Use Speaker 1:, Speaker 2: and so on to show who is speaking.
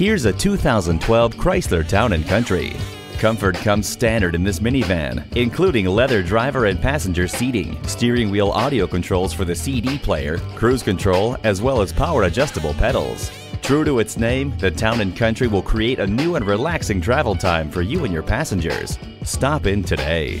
Speaker 1: Here's a 2012 Chrysler Town & Country. Comfort comes standard in this minivan, including leather driver and passenger seating, steering wheel audio controls for the CD player, cruise control, as well as power adjustable pedals. True to its name, the Town & Country will create a new and relaxing travel time for you and your passengers. Stop in today.